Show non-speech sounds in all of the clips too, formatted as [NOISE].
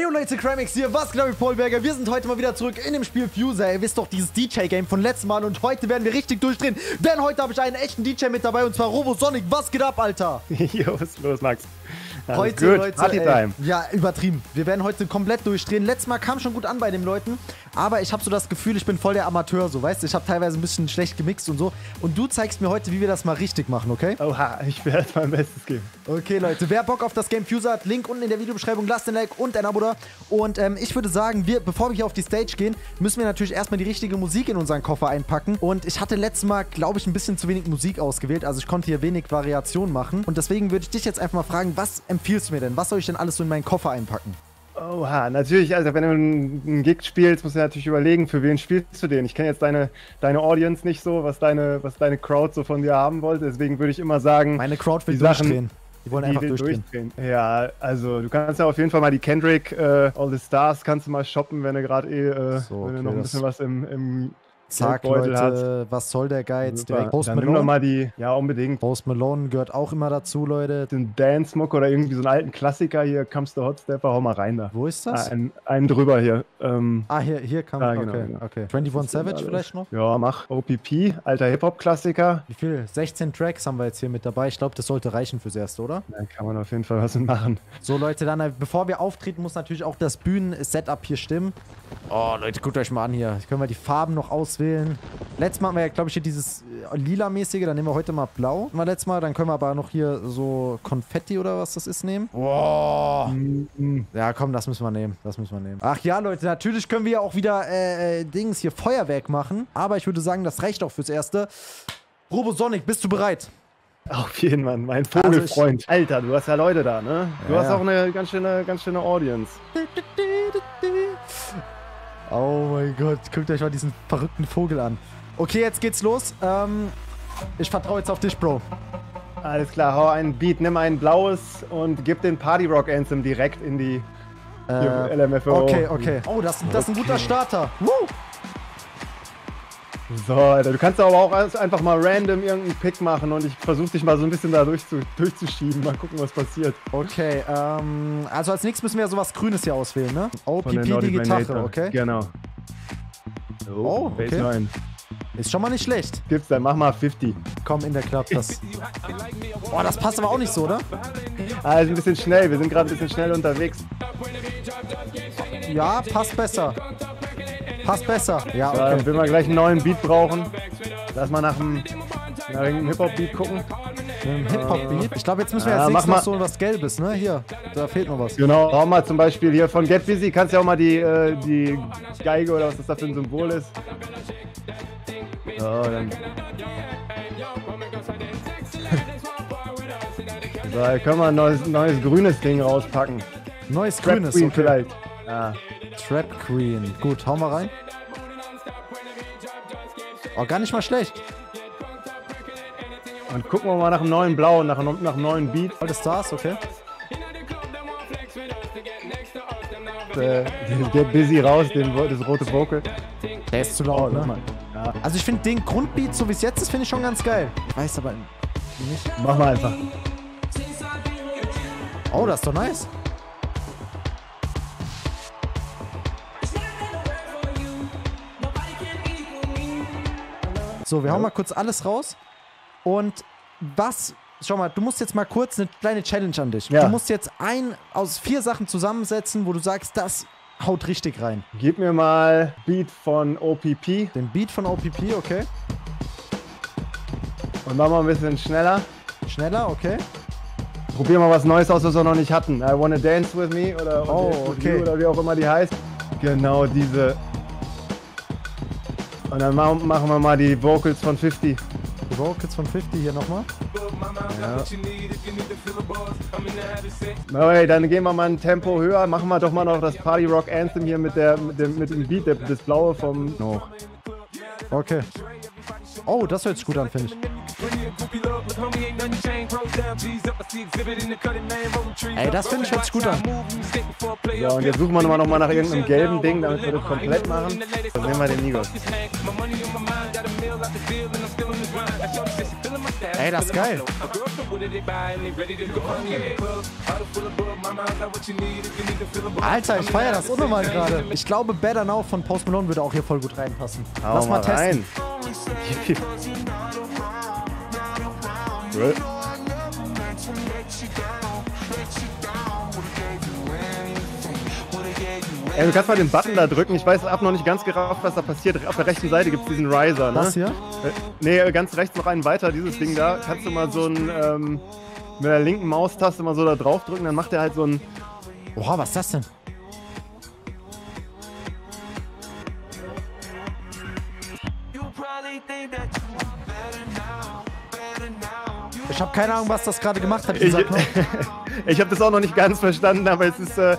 Hey Leute, Crimex hier, was glaube ich, Paulberger? Wir sind heute mal wieder zurück in dem Spiel Fuser. Ihr wisst doch, dieses DJ-Game von letztem Mal und heute werden wir richtig durchdrehen, denn heute habe ich einen echten DJ mit dabei und zwar Robosonic. Was geht ab, Alter? [LAUGHS] jo, was ist los, Max? Heute, gut. Leute, Partytime. Ey, ja, übertrieben. Wir werden heute komplett durchdrehen. Letztes Mal kam schon gut an bei den Leuten, aber ich habe so das Gefühl, ich bin voll der Amateur, so, weißt du? Ich habe teilweise ein bisschen schlecht gemixt und so. Und du zeigst mir heute, wie wir das mal richtig machen, okay? Oha, ich werde mein Bestes geben. Okay, Leute, wer Bock auf das Game Fuser hat, Link unten in der Videobeschreibung, lasst ein Like und ein Abo da. Und ähm, ich würde sagen, wir, bevor wir hier auf die Stage gehen, müssen wir natürlich erstmal die richtige Musik in unseren Koffer einpacken. Und ich hatte letztes Mal, glaube ich, ein bisschen zu wenig Musik ausgewählt. Also ich konnte hier wenig Variation machen. Und deswegen würde ich dich jetzt einfach mal fragen, was empfiehlst du mir denn? Was soll ich denn alles so in meinen Koffer einpacken? Oha, natürlich, also wenn du einen Gig spielst, musst du natürlich überlegen, für wen spielst du den. Ich kenne jetzt deine, deine Audience nicht so, was deine, was deine Crowd so von dir haben wollte, deswegen würde ich immer sagen... Meine Crowd will die durchdrehen. Die wollen die einfach durchdrehen. durchdrehen. Ja, also du kannst ja auf jeden Fall mal die Kendrick äh, All the Stars kannst du mal shoppen, wenn du gerade eh, äh, so, okay, wenn du noch ein bisschen was im, im Zack, Leute, hat. was soll der Geiz? Direkt Post Malone. Dann mal die, ja unbedingt. Post Malone gehört auch immer dazu, Leute. Den Dance Mock oder irgendwie so einen alten Klassiker hier, Comes the Hot Stepper, hau mal rein da. Wo ist das? Ah, ein, einen drüber hier. Ähm, ah, hier, hier kam, ah, genau, okay, genau. okay. 21 Savage vielleicht noch? Ja, mach. OPP, alter Hip-Hop-Klassiker. Wie viel? 16 Tracks haben wir jetzt hier mit dabei. Ich glaube, das sollte reichen fürs Erste, oder? Dann kann man auf jeden Fall was machen. So, Leute, dann, äh, bevor wir auftreten, muss natürlich auch das Bühnen-Setup hier stimmen. Oh, Leute, guckt euch mal an hier. Können wir die Farben noch auswählen. Letztes Mal haben wir ja, glaube ich, hier dieses äh, lila-mäßige. Dann nehmen wir heute mal blau. Mal letztes Mal. Dann können wir aber noch hier so Konfetti oder was das ist nehmen. Boah. Mhm. Ja, komm, das müssen wir nehmen. Das müssen wir nehmen. Ach ja, Leute, natürlich können wir ja auch wieder äh, äh, Dings hier Feuerwerk machen. Aber ich würde sagen, das reicht auch fürs Erste. Robosonic, bist du bereit? Auf jeden Fall, mein Vogelfreund. Also Alter, du hast ja Leute da, ne? Du ja, hast auch eine ganz schöne, ganz schöne Audience. Oh mein Gott, guckt euch mal diesen verrückten Vogel an. Okay, jetzt geht's los. Ähm, ich vertraue jetzt auf dich, Bro. Alles klar, hau einen Beat, nimm ein blaues und gib den Party Rock Anthem direkt in die äh, LMFO. Okay, okay. Oh, das, das ist ein guter Starter. Woo! So, Alter, du kannst aber auch einfach mal random irgendeinen Pick machen und ich versuche dich mal so ein bisschen da durchzu, durchzuschieben. Mal gucken, was passiert. Okay, ähm, also als nächstes müssen wir ja sowas Grünes hier auswählen, ne? OPP die Gitarre, okay? Genau. Oh, okay. Ist schon mal nicht schlecht. Gibt's dann, mach mal 50. Komm, in der Club, das... [LAUGHS] Boah, das passt aber auch nicht so, oder? Ah, ist ein bisschen schnell, wir sind gerade ein bisschen schnell unterwegs. Ja, passt besser. Passt besser. Ja, okay. Dann will man gleich einen neuen Beat brauchen. Lass mal nach einem, nach einem Hip-Hop-Beat gucken. Ein Hip-Hop-Beat? Ich glaube, jetzt müssen wir jetzt ja, mach noch so was Gelbes, ne? Hier, da fehlt noch was. Genau, hau mal zum Beispiel hier von Get Busy, kannst ja auch mal die, äh, die Geige oder was das da für ein Symbol ist. So, dann. so, können wir ein neues, neues grünes Ding rauspacken. Neues Trap grünes, Queen okay. vielleicht. Ja. Trap Queen. Gut, hau mal rein. Oh, gar nicht mal schlecht. Und gucken wir mal nach einem neuen Blau, nach, einem, nach einem neuen Beat. Alte Stars, okay. Äh, Get Busy raus, den, das rote Vocal. Der ist zu laut, oh, ne? Ja. Also ich finde den Grundbeat, so wie es jetzt ist, finde ich schon ganz geil. Ich weiß aber nicht. Mach mal einfach. Oh, das ist doch nice. So, wir ja. hauen mal kurz alles raus. Und was, schau mal, du musst jetzt mal kurz eine kleine Challenge an dich. Ja. Du musst jetzt ein aus vier Sachen zusammensetzen, wo du sagst, das haut richtig rein. Gib mir mal Beat von OPP. Den Beat von OPP, okay. Und mach mal ein bisschen schneller. Schneller, okay. Probier mal was Neues aus, was wir noch nicht hatten. I Wanna Dance With Me oder, oh, okay. oder wie auch immer die heißt. Genau diese und dann machen wir mal die Vocals von 50. Die Vocals von 50 hier nochmal. Ja. Okay, dann gehen wir mal ein Tempo höher. Machen wir doch mal noch das Party Rock Anthem hier mit, der, mit, dem, mit dem Beat, das blaue vom noch. Okay. Oh, das hört sich gut an, finde ich. Ey, das finde ich hört sich gut an. Ja, und jetzt suchen wir nochmal noch mal nach irgendeinem gelben Ding, damit wir das komplett machen. Dann nehmen wir den Nigos. Ey, das ist geil. Alter, ich feiere das unnormal gerade. Ich glaube, Better Now von Post Malone würde auch hier voll gut reinpassen. Lass mal, mal testen. Rein. Ey, du kannst mal den Button da drücken. Ich weiß ab noch nicht ganz gerafft, was da passiert. Auf der rechten Seite gibt es diesen Riser, ne? Das hier? Äh, nee, ganz rechts noch einen weiter, dieses Ding da. Kannst du mal so ein, ähm, mit der linken Maustaste mal so da drauf drücken, dann macht er halt so ein... Oha, was ist das denn? Ich habe keine Ahnung, was das gerade gemacht hat. Ich, [LAUGHS] ich habe das auch noch nicht ganz verstanden, aber es ist äh,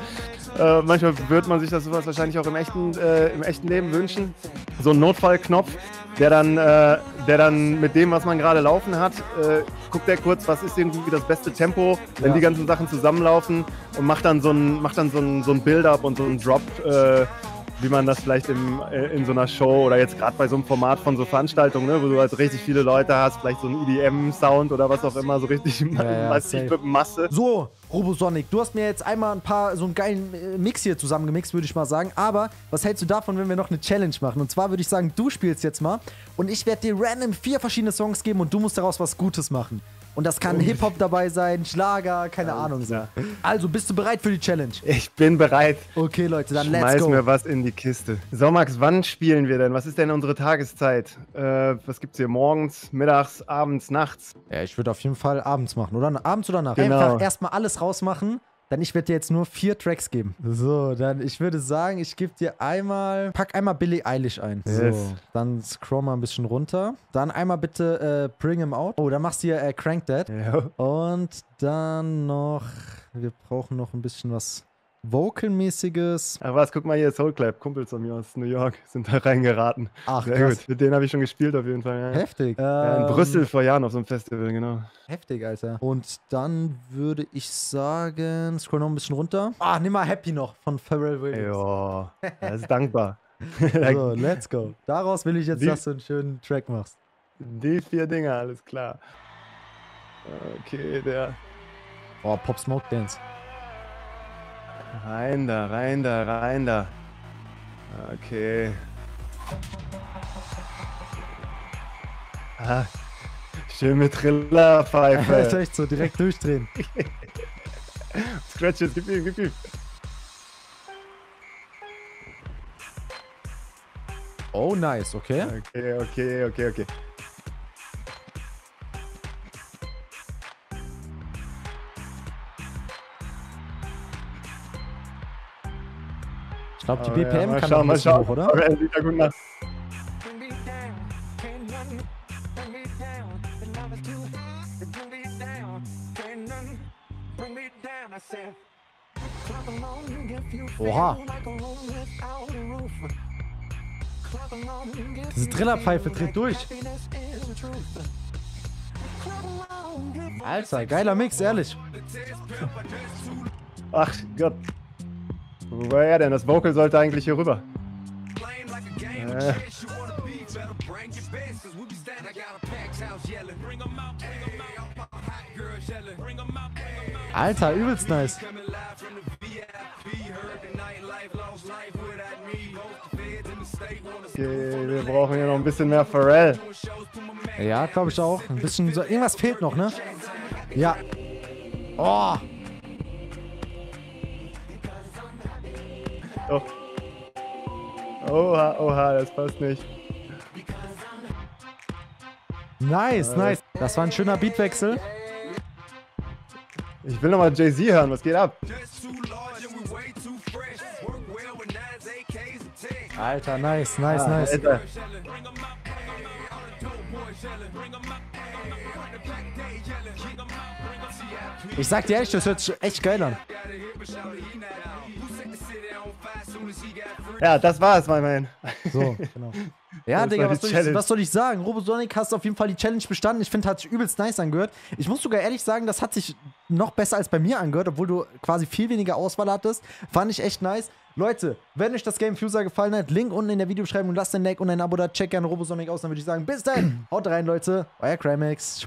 äh, manchmal wird man sich das sowas wahrscheinlich auch im echten, äh, im echten Leben wünschen. So ein Notfallknopf, der dann, äh, der dann mit dem, was man gerade laufen hat, äh, guckt er kurz, was ist irgendwie das beste Tempo, wenn ja. die ganzen Sachen zusammenlaufen und macht dann so ein, macht dann so ein, so ein Build-up und so ein Drop äh, wie man das vielleicht im, äh, in so einer Show oder jetzt gerade bei so einem Format von so Veranstaltungen, ne, wo du halt richtig viele Leute hast, vielleicht so ein EDM-Sound oder was auch immer, so richtig ja, ja, [LAUGHS] massiv mit Masse. So, Robosonic, du hast mir jetzt einmal ein paar, so einen geilen äh, Mix hier zusammengemixt, würde ich mal sagen. Aber was hältst du davon, wenn wir noch eine Challenge machen? Und zwar würde ich sagen, du spielst jetzt mal und ich werde dir random vier verschiedene Songs geben und du musst daraus was Gutes machen. Und das kann Hip-Hop dabei sein, Schlager, keine Alles Ahnung. So. Also, bist du bereit für die Challenge? Ich bin bereit. Okay, Leute, dann Schmeiß let's go. mir was in die Kiste. So, Max, wann spielen wir denn? Was ist denn unsere Tageszeit? Äh, was gibt's hier? Morgens, mittags, abends, nachts? Ja, ich würde auf jeden Fall abends machen, oder? Abends oder nachts? Genau. Einfach erstmal alles rausmachen dann ich werde dir jetzt nur vier Tracks geben. So, dann ich würde sagen, ich gebe dir einmal, pack einmal Billie Eilish ein. Yes. So, dann scroll mal ein bisschen runter. Dann einmal bitte äh, Bring Him Out. Oh, dann machst du hier äh, Crank That. Ja. Und dann noch, wir brauchen noch ein bisschen was Vocal-mäßiges. Ach was, guck mal hier, Soulclap, Kumpels von mir aus New York [LAUGHS] sind da reingeraten. Ach, Sehr krass. gut. Mit denen habe ich schon gespielt auf jeden Fall. Ja. Heftig. Ja, in ähm, Brüssel vor Jahren auf so einem Festival, genau. Heftig, Alter. Und dann würde ich sagen, scroll noch ein bisschen runter. Ah, nimm mal Happy noch von Pharrell Williams. Ja, das [LAUGHS] ist dankbar. so, [LAUGHS] let's go. Daraus will ich jetzt, die, dass du einen schönen Track machst. Die vier Dinger, alles klar. Okay, der. Oh, Pop Smoke Dance. Rein da, rein da, rein da. Okay. Ah, schön mit Trillerpfeife. Alter, echt so direkt durchdrehen. [LAUGHS] Scratches, gib ihm, gib ihm. Oh, nice, okay. Okay, okay, okay, okay. Glaube, die BPM ja, kann schauen, bisschen hoch, oder? Okay, sieht ja gut nach. Oha. Diese Trillerpfeife dreht durch. Alter, geiler Mix, ehrlich. Ach Gott. Wo war er denn? Das Vocal sollte eigentlich hier rüber. Äh. Alter, übelst nice. Wir brauchen hier noch ein bisschen mehr Pharrell. Ja, glaube ich auch. Ein bisschen so. Irgendwas fehlt noch, ne? Ja. Oh. Doch. Oha, oha, das passt nicht. Nice, nice. Das war ein schöner Beatwechsel. Ich will nochmal Jay-Z hören, was geht ab? Alter, nice, nice, ah, nice. Alter. Ich sag dir ehrlich, das hört sich echt geil an. Ja, das war es, mein Man. So, [LAUGHS] genau. Ja, Digga, was soll, ich, was soll, ich, sagen? Robosonic hast auf jeden Fall die Challenge bestanden. Ich finde, hat sich übelst nice angehört. Ich muss sogar ehrlich sagen, das hat sich noch besser als bei mir angehört, obwohl du quasi viel weniger Auswahl hattest. Fand ich echt nice. Leute, wenn euch das Game Fuser gefallen hat, Link unten in der Videobeschreibung. Lasst ein Like und ein Abo da. Check gerne Robosonic aus. Dann würde ich sagen, bis dann. [CLEARS THROAT] Haut rein, Leute. Euer Crimex.